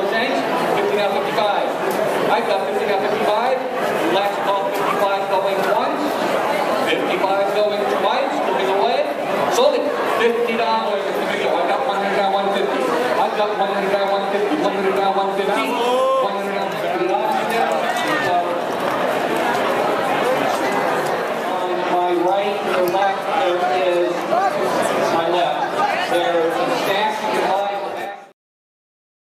no change. 50 I've got 59.55. Last call 55 going once. 55 going twice, moving away. Solid. $50 the video. I've got 100 now 150. I've got 100 now 150. 100 now 150.